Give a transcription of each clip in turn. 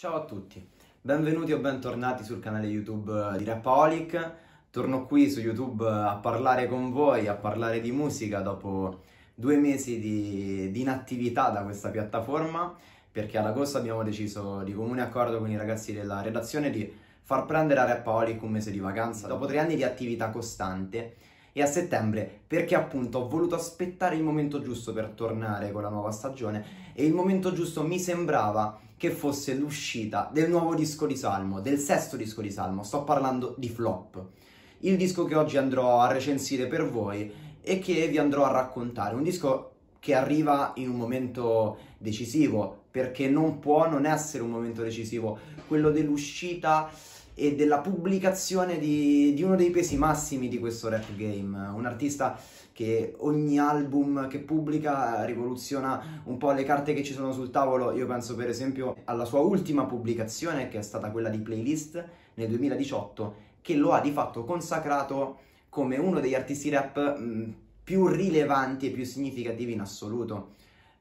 Ciao a tutti, benvenuti o bentornati sul canale YouTube di Rapaholic. Torno qui su YouTube a parlare con voi, a parlare di musica dopo due mesi di, di inattività da questa piattaforma perché ad agosto abbiamo deciso di comune accordo con i ragazzi della redazione di far prendere a Rapaholic un mese di vacanza dopo tre anni di attività costante. E a settembre perché appunto ho voluto aspettare il momento giusto per tornare con la nuova stagione. E il momento giusto mi sembrava che fosse l'uscita del nuovo disco di Salmo, del sesto disco di Salmo, sto parlando di Flop, il disco che oggi andrò a recensire per voi e che vi andrò a raccontare, un disco che arriva in un momento decisivo, perché non può non essere un momento decisivo, quello dell'uscita e della pubblicazione di, di, uno dei pesi massimi di questo rap game, un artista che ogni album che pubblica rivoluziona un po' le carte che ci sono sul tavolo, io penso per esempio alla sua ultima pubblicazione che è stata quella di Playlist nel 2018, che lo ha di fatto consacrato come uno degli artisti rap mh, più rilevanti e più significativi in assoluto.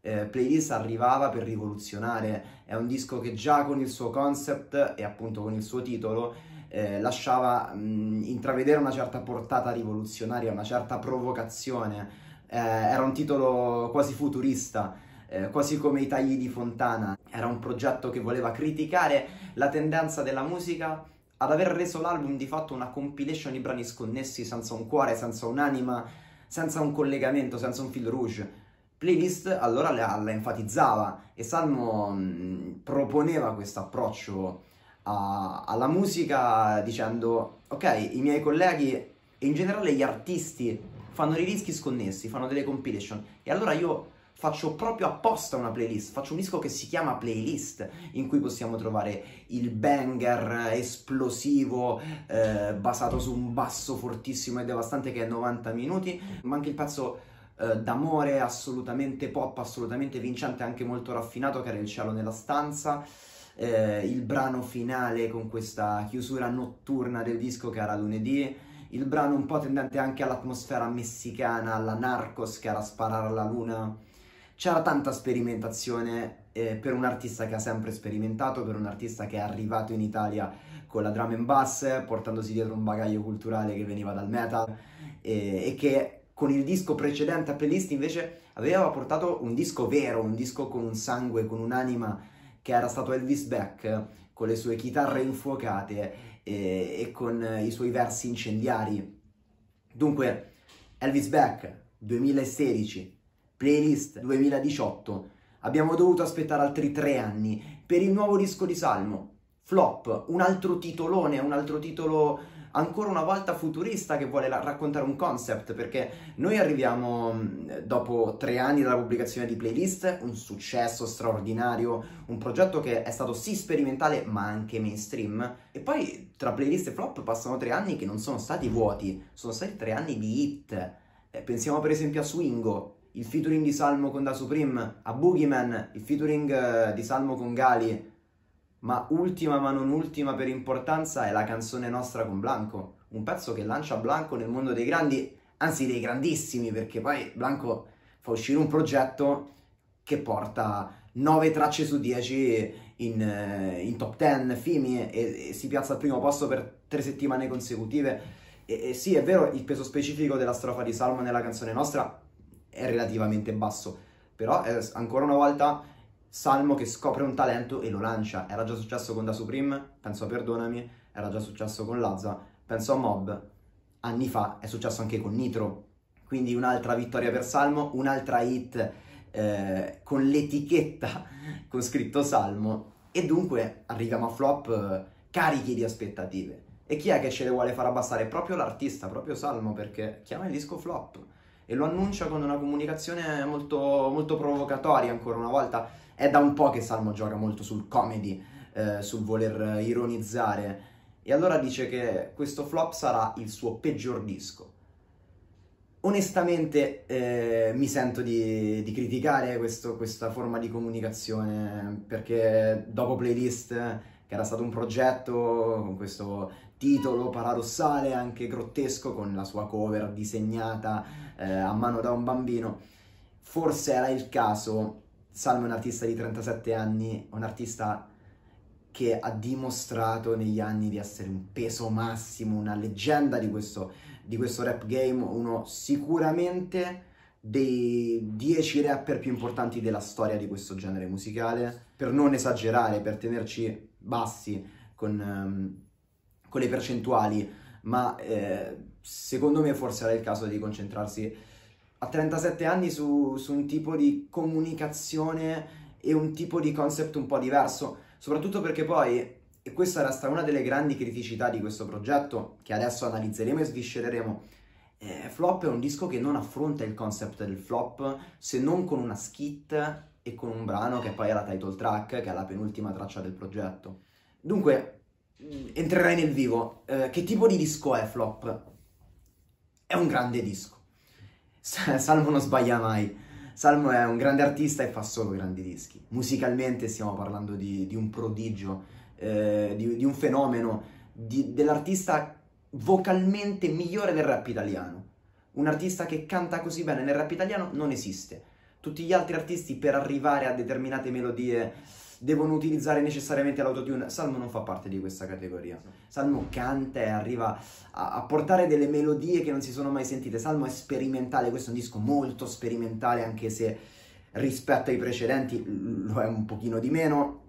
Eh, Playlist arrivava per rivoluzionare, è un disco che già con il suo concept e appunto con il suo titolo eh, lasciava mh, intravedere una certa portata rivoluzionaria, una certa provocazione, eh, era un titolo quasi futurista, eh, quasi come i tagli di Fontana, era un progetto che voleva criticare la tendenza della musica ad aver reso l'album di fatto una compilation di brani sconnessi senza un cuore, senza un'anima, senza un collegamento, senza un fil rouge. Playlist allora la, la enfatizzava e Salmo mh, proponeva questo approccio alla musica dicendo ok i miei colleghi e in generale gli artisti fanno dei dischi sconnessi, fanno delle compilation e allora io faccio proprio apposta una playlist, faccio un disco che si chiama playlist in cui possiamo trovare il banger esplosivo eh, basato su un basso fortissimo e devastante che è 90 minuti ma anche il pezzo eh, d'amore assolutamente pop, assolutamente vincente, anche molto raffinato, che era Il cielo nella stanza. Eh, il brano finale con questa chiusura notturna del disco che era lunedì, il brano un po' tendente anche all'atmosfera messicana, alla narcos che era sparare alla luna. C'era tanta sperimentazione eh, per un artista che ha sempre sperimentato, per un artista che è arrivato in Italia con la drum and bass, portandosi dietro un bagaglio culturale che veniva dal metal e, e che con il disco precedente a playlist invece aveva portato un disco vero, un disco con un sangue, con un'anima che era stato Elvis Beck, con le sue chitarre infuocate e, e con i suoi versi incendiari. Dunque, Elvis Beck 2016, playlist 2018, abbiamo dovuto aspettare altri tre anni per il nuovo disco di Salmo, Flop, un altro titolone, un altro titolo ancora una volta futurista che vuole la- raccontare un concept, perché noi arriviamo dopo tre anni dalla pubblicazione di playlist, un successo straordinario, un progetto che è stato sì sperimentale ma anche mainstream, e poi tra playlist e flop passano tre anni che non sono stati vuoti, sono stati tre anni di hit. Eh, pensiamo per esempio a Swingo, il featuring di Salmo con Da Supreme, a Boogeyman, il featuring uh, di Salmo con Gali, ma ultima ma non ultima per importanza è la canzone nostra con Blanco, un pezzo che lancia Blanco nel mondo dei grandi, anzi dei grandissimi, perché poi Blanco fa uscire un progetto che porta 9 tracce su 10 in, eh, in top 10 Fimi e, e, si piazza al primo posto per tre settimane consecutive. E, e sì, è vero, il peso specifico della strofa di Salmo nella canzone nostra è relativamente basso, però è ancora una volta Salmo che scopre un talento e lo lancia. Era già successo con Da Supreme, penso a Perdonami, era già successo con Lazza, penso a Mob. Anni fa è successo anche con Nitro. Quindi un'altra vittoria per Salmo, un'altra hit eh, con l'etichetta con scritto Salmo. E dunque arriviamo a flop eh, carichi di aspettative. E chi è che ce le vuole far abbassare? Proprio l'artista, proprio Salmo, perché chiama il disco flop. E lo annuncia con una comunicazione molto, molto provocatoria ancora una volta è da un po' che Salmo gioca molto sul comedy, eh, sul voler ironizzare, e allora dice che questo flop sarà il suo peggior disco. Onestamente eh, mi sento di, di criticare questo, questa forma di comunicazione perché dopo Playlist, che era stato un progetto con questo titolo paradossale, anche grottesco, con la sua cover disegnata eh, a mano da un bambino, forse era il caso Salmo è un artista di 37 anni, un artista che ha dimostrato negli anni di essere un peso massimo, una leggenda di questo, di questo rap game, uno sicuramente dei 10 rapper più importanti della storia di questo genere musicale, per non esagerare, per tenerci bassi con, um, con le percentuali, ma eh, secondo me forse era il caso di concentrarsi a 37 anni su, su un tipo di comunicazione e un tipo di concept un po' diverso, soprattutto perché poi, e questa resta una delle grandi criticità di questo progetto, che adesso analizzeremo e sviscereremo, eh, Flop è un disco che non affronta il concept del flop se non con una skit e con un brano che poi è la title track, che è la penultima traccia del progetto. Dunque, mm, entrerei nel vivo. Eh, che tipo di disco è Flop? È un grande disco. Salmo non sbaglia mai. Salmo è un grande artista e fa solo grandi dischi. Musicalmente stiamo parlando di, di un prodigio, eh, di, di, un fenomeno, dell'artista vocalmente migliore del rap italiano. Un artista che canta così bene nel rap italiano non esiste. Tutti gli altri artisti per arrivare a determinate melodie devono utilizzare necessariamente l'autotune. Salmo non fa parte di questa categoria. Salmo canta e arriva a, a, portare delle melodie che non si sono mai sentite. Salmo è sperimentale, questo è un disco molto sperimentale, anche se rispetto ai precedenti lo è un pochino di meno.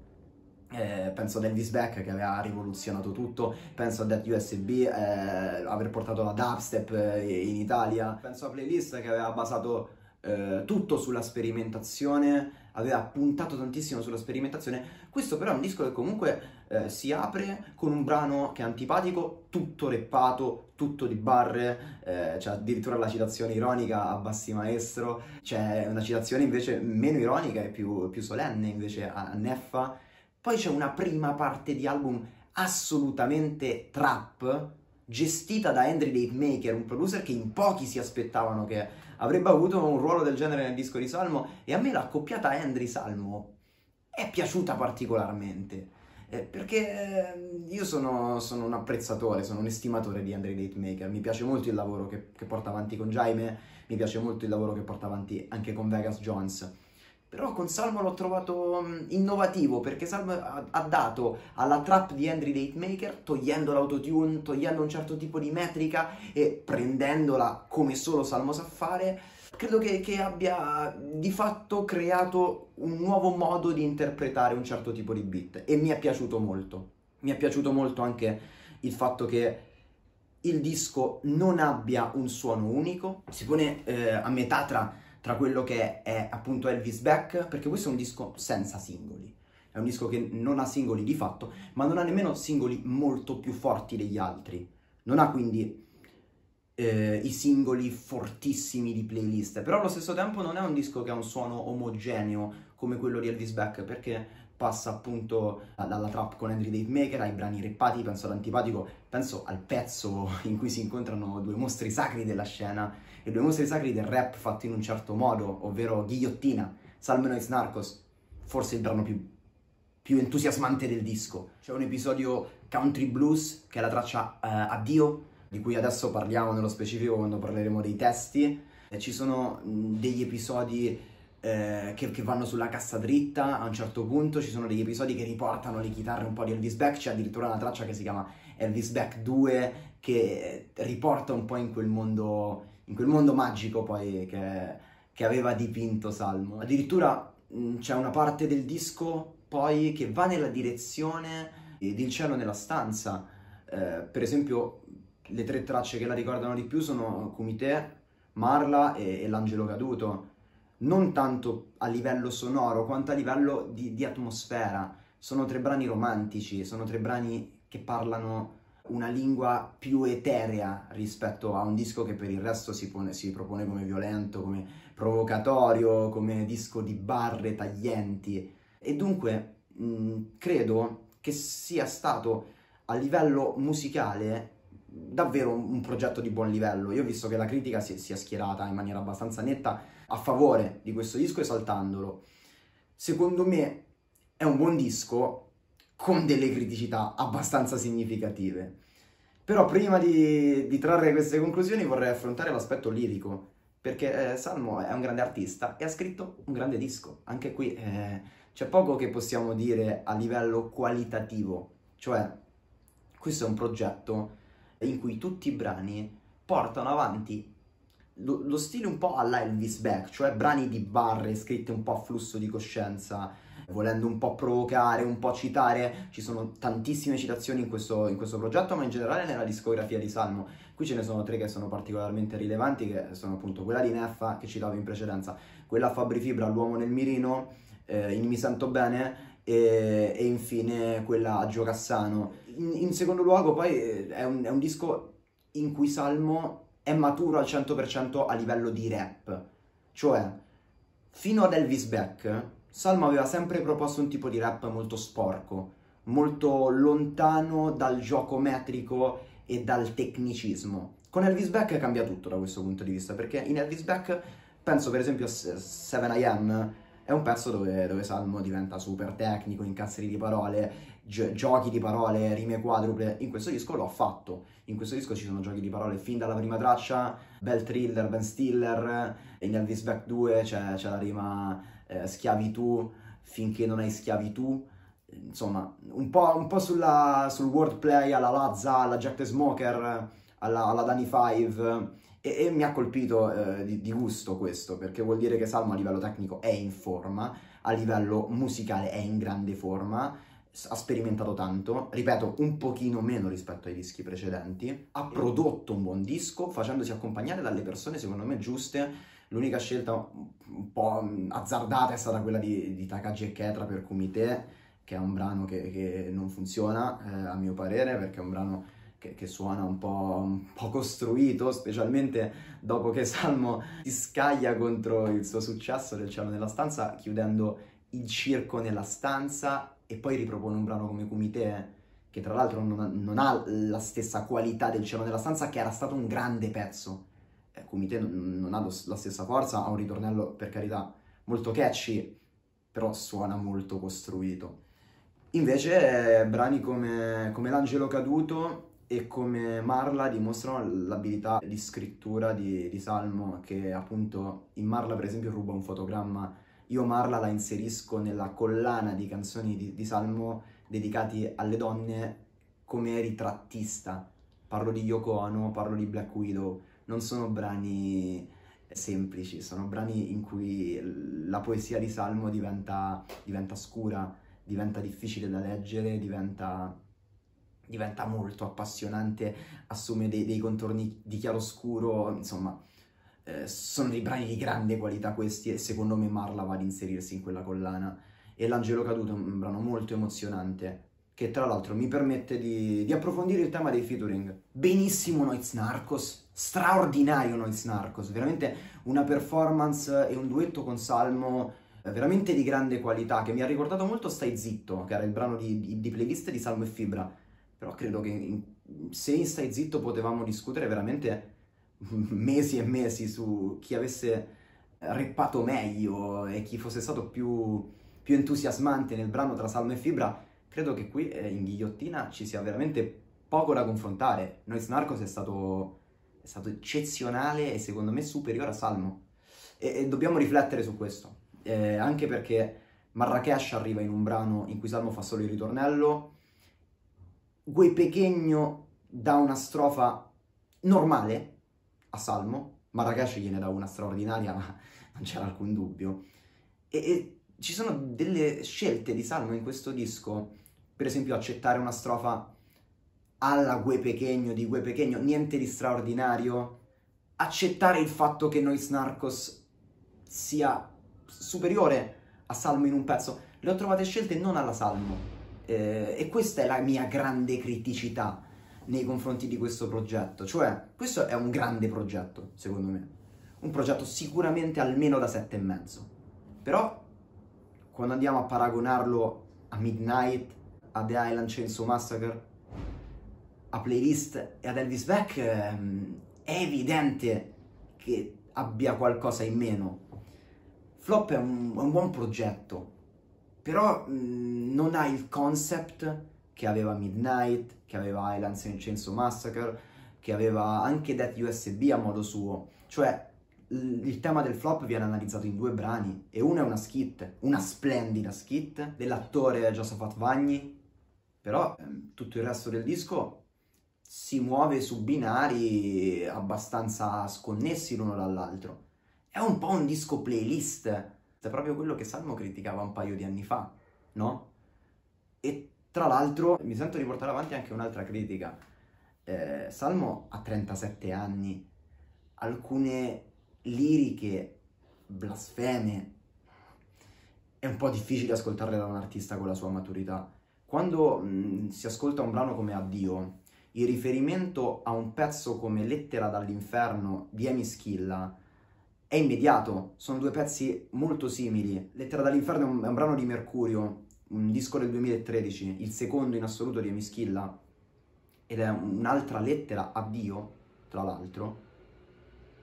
Eh, penso ad Elvis Beck che aveva rivoluzionato tutto, penso a Dead USB, eh, aver portato la dubstep eh, in Italia, penso a Playlist che aveva basato eh, tutto sulla sperimentazione, aveva puntato tantissimo sulla sperimentazione. Questo però è un disco che comunque eh, si apre con un brano che è antipatico, tutto reppato, tutto di barre, eh, c'è addirittura la citazione ironica a Bassi Maestro, c'è una citazione invece meno ironica e più, più solenne invece a Neffa. Poi c'è una prima parte di album assolutamente trap, gestita da Henry Date Maker, un producer che in pochi si aspettavano che avrebbe avuto un ruolo del genere nel disco di Salmo e a me l'accoppiata Henry Salmo è piaciuta particolarmente. Eh, perché eh, io sono, sono, un apprezzatore, sono un estimatore di Henry Datemaker, mi piace molto il lavoro che, che porta avanti con Jaime, mi piace molto il lavoro che porta avanti anche con Vegas Jones però con Salmo l'ho trovato mm, innovativo perché Salmo ha, dato alla trap di Henry Datemaker, togliendo l'autotune, togliendo un certo tipo di metrica e prendendola come solo Salmo sa fare, credo che, che, abbia di fatto creato un nuovo modo di interpretare un certo tipo di beat e mi è piaciuto molto. Mi è piaciuto molto anche il fatto che il disco non abbia un suono unico, si pone eh, a metà tra tra quello che è appunto Elvis Beck, perché questo è un disco senza singoli. È un disco che non ha singoli di fatto, ma non ha nemmeno singoli molto più forti degli altri. Non ha quindi eh, i singoli fortissimi di playlist, però allo stesso tempo non è un disco che ha un suono omogeneo come quello di Elvis Beck, perché passa appunto dalla trap con Henry Dave Maker ai brani reppati, penso all'antipatico, penso al pezzo in cui si incontrano due mostri sacri della scena e due mostri sacri del rap fatto in un certo modo, ovvero Ghigliottina, Salmenoids Narcos, forse il brano più, più, entusiasmante del disco. C'è un episodio Country Blues, che è la traccia uh, Addio, di cui adesso parliamo nello specifico quando parleremo dei testi. E ci sono degli episodi eh, che, che, vanno sulla cassa dritta a un certo punto, ci sono degli episodi che riportano le chitarre un po' di Elvis Beck, c'è addirittura una traccia che si chiama Elvis Beck 2 che riporta un po' in quel mondo in quel mondo magico poi che, che aveva dipinto Salmo. Addirittura c'è una parte del disco poi che va nella direzione del cielo nella stanza. Eh, per esempio, le tre tracce che la ricordano di più sono Kumite, Marla e, e L'Angelo Caduto. Non tanto a livello sonoro quanto a livello di, di atmosfera. Sono tre brani romantici, sono tre brani che parlano una lingua più eterea rispetto a un disco che per il resto si, pone, si propone come violento, come provocatorio, come disco di barre taglienti. E dunque mh, credo che sia stato a livello musicale davvero un progetto di buon livello. Io ho visto che la critica si, sia schierata in maniera abbastanza netta a favore di questo disco esaltandolo. Secondo me è un buon disco con delle criticità abbastanza significative. Però prima di, di trarre queste conclusioni vorrei affrontare l'aspetto lirico, perché eh, Salmo è un grande artista e ha scritto un grande disco. Anche qui eh, c'è poco che possiamo dire a livello qualitativo, cioè questo è un progetto in cui tutti i brani portano avanti lo, lo stile un po' alla Elvis Beck, cioè brani di barre scritti un po' a flusso di coscienza, volendo un po' provocare, un po' citare, ci sono tantissime citazioni in questo, in questo, progetto, ma in generale nella discografia di Salmo. Qui ce ne sono tre che sono particolarmente rilevanti, che sono appunto quella di Neffa, che citavo in precedenza, quella a Fabri Fibra, L'uomo nel mirino, eh, in Mi sento bene, e, e, infine quella a Gio Cassano. In, in secondo luogo poi eh, è un, è un disco in cui Salmo è maturo al 100% a livello di rap. Cioè, fino ad Elvis Beck, Salmo aveva sempre proposto un tipo di rap molto sporco, molto lontano dal gioco metrico e dal tecnicismo. Con Elvis Beck cambia tutto da questo punto di vista, perché in Elvis Beck, penso per esempio a 7am, è un pezzo dove, dove Salmo diventa super tecnico, incastri di parole, gi- giochi di parole, rime quadruple, in questo disco l'ho fatto. In questo disco ci sono giochi di parole fin dalla prima traccia, bel thriller, Ben Stiller, in Elvis Back 2 c'è, c'è la rima eh, schiavitù, finché non hai schiavitù, insomma, un po', un po sulla, sul wordplay alla Lazza, alla Jack the Smoker, alla, alla Danny Five, e, e, mi ha colpito eh, di, di gusto questo, perché vuol dire che Salmo a livello tecnico è in forma, a livello musicale è in grande forma, ha sperimentato tanto, ripeto, un pochino meno rispetto ai dischi precedenti, ha prodotto un buon disco facendosi accompagnare dalle persone secondo me giuste. L'unica scelta un po' azzardata è stata quella di, di Takagi e Ketra per Kumite, che è un brano che, che non funziona eh, a mio parere, perché è un brano che, che suona un po', un po', costruito, specialmente dopo che Salmo si scaglia contro il suo successo del cielo nella stanza, chiudendo il circo nella stanza e poi ripropone un brano come Kumite, che tra l'altro non non ha, la stessa qualità del Cielo nella stanza, che era stato un grande pezzo. Eh, Kumite non, ha la stessa forza, ha un ritornello, per carità, molto catchy, però suona molto costruito. Invece eh, brani come, come L'Angelo Caduto e come Marla dimostrano l'abilità di scrittura di, di Salmo, che appunto in Marla per esempio ruba un fotogramma io Marla la inserisco nella collana di canzoni di, di Salmo dedicati alle donne come ritrattista. Parlo di Yoko Ono, parlo di Black Widow, non sono brani semplici, sono brani in cui la poesia di Salmo diventa, diventa scura, diventa difficile da leggere, diventa, diventa molto appassionante, assume dei, dei contorni di chiaroscuro, insomma eh, sono dei brani di grande qualità questi e secondo me Marla va ad inserirsi in quella collana. E L'Angelo Caduto è un brano molto emozionante che tra l'altro mi permette di, di, approfondire il tema dei featuring. Benissimo Noiz Narcos, straordinario Noiz Narcos, veramente una performance e un duetto con Salmo eh, veramente di grande qualità che mi ha ricordato molto Stai Zitto, che era il brano di, di, di playlist di Salmo e Fibra, però credo che in, se in Stai Zitto potevamo discutere veramente mesi e mesi su chi avesse reppato meglio e chi fosse stato più, più entusiasmante nel brano tra Salmo e Fibra, credo che qui eh, in ghigliottina ci sia veramente poco da confrontare. Noi Snarcos è stato, è stato eccezionale e secondo me superiore a Salmo. E, e dobbiamo riflettere su questo, eh, anche perché Marrakesh arriva in un brano in cui Salmo fa solo il ritornello, Gue Pechegno dà una strofa normale, a Salmo, Marrakesh gliene dà una straordinaria, ma non c'era alcun dubbio. E, e, ci sono delle scelte di Salmo in questo disco, per esempio accettare una strofa alla Gue Pechegno di Gue Pechegno, niente di straordinario, accettare il fatto che Nois Narcos sia superiore a Salmo in un pezzo, le ho trovate scelte non alla Salmo. Eh, e questa è la mia grande criticità nei confronti di questo progetto. Cioè, questo è un grande progetto, secondo me. Un progetto sicuramente almeno da sette e mezzo. Però, quando andiamo a paragonarlo a Midnight, a The Island Chainsaw Massacre, a Playlist e ad Elvis Beck, ehm, è evidente che abbia qualcosa in meno. Flop è un, è un buon progetto, però non ha il concept che aveva Midnight, che aveva Islands and Chainsaw Massacre, che aveva anche Death USB a modo suo. Cioè, il tema del flop viene analizzato in due brani e uno è una skit, una splendida skit dell'attore Josephat Vagni, però ehm, tutto il resto del disco si muove su binari abbastanza sconnessi l'uno dall'altro. È un po' un disco playlist, è proprio quello che Salmo criticava un paio di anni fa, no? E tra l'altro mi sento di portare avanti anche un'altra critica. Eh, Salmo ha 37 anni, alcune liriche blasfeme, è un po' difficile ascoltarle da un artista con la sua maturità. Quando mh, mm, si ascolta un brano come Addio, il riferimento a un pezzo come Lettera dall'inferno di Amy Schilla è immediato, sono due pezzi molto simili. Lettera dall'inferno è un, è un brano di Mercurio, un disco del 2013, il secondo in assoluto di Amy Schilla, ed è un'altra lettera a Dio, tra l'altro,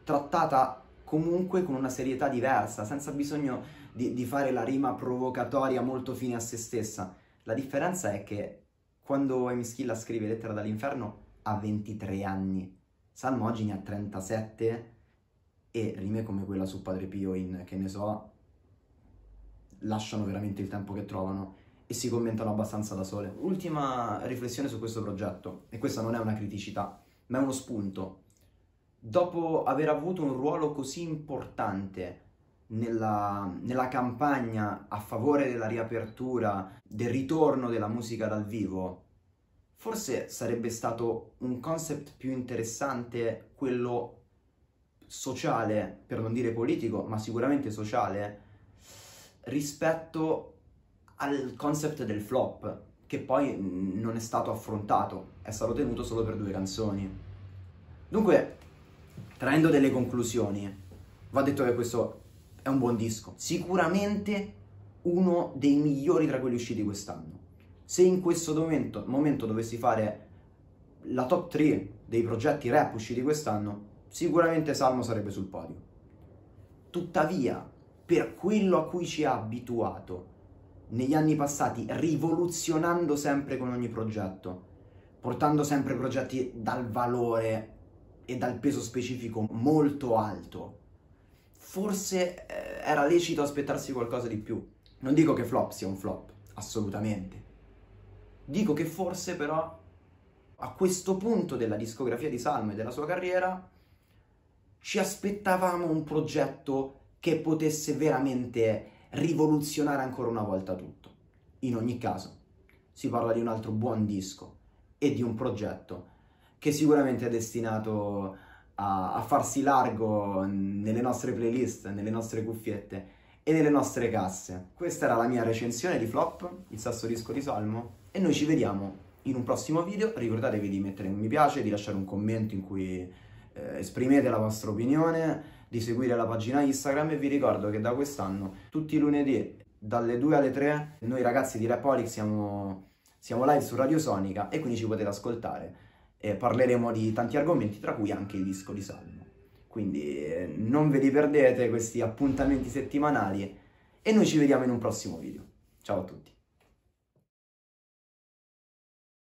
trattata comunque con una serietà diversa, senza bisogno di, di fare la rima provocatoria molto fine a se stessa. La differenza è che quando Emischilla scrive Lettera dall'inferno ha 23 anni, Salmo oggi ne ha 37 e rime come quella su Padre Pio in che ne so lasciano veramente il tempo che trovano e si commentano abbastanza da sole. Ultima riflessione su questo progetto, e questa non è una criticità, ma è uno spunto. Dopo aver avuto un ruolo così importante nella, nella, campagna a favore della riapertura, del ritorno della musica dal vivo, forse sarebbe stato un concept più interessante quello sociale, per non dire politico, ma sicuramente sociale, rispetto al concept del flop, che poi non è stato affrontato, è stato tenuto solo per due canzoni. Dunque, traendo delle conclusioni, va detto che questo è un buon disco. Sicuramente uno dei migliori tra quelli usciti quest'anno. Se in questo momento, momento dovessi fare la top 3 dei progetti rap usciti quest'anno, sicuramente Salmo sarebbe sul podio. Tuttavia, per quello a cui ci ha abituato negli anni passati, rivoluzionando sempre con ogni progetto, portando sempre progetti dal valore e dal peso specifico molto alto, forse eh, era lecito aspettarsi qualcosa di più. Non dico che flop sia un flop, assolutamente. Dico che forse però a questo punto della discografia di Salmo e della sua carriera ci aspettavamo un progetto che potesse veramente rivoluzionare ancora una volta tutto. In ogni caso, si parla di un altro buon disco e di un progetto che sicuramente è destinato a, a farsi largo nelle nostre playlist, nelle nostre cuffiette e nelle nostre casse. Questa era la mia recensione di Flop, il sesto disco di Salmo, e noi ci vediamo in un prossimo video. Ricordatevi di mettere un mi piace, di lasciare un commento in cui eh, esprimete la vostra opinione, di seguire la pagina Instagram e vi ricordo che da quest'anno, tutti i lunedì, dalle 2 alle 3, noi ragazzi di Rapolic siamo, siamo live su Radio Sonica e quindi ci potete ascoltare eh, parleremo di tanti argomenti, tra cui anche il disco di Salmo. Quindi eh, non ve li perdete questi appuntamenti settimanali e noi ci vediamo in un prossimo video. Ciao a tutti!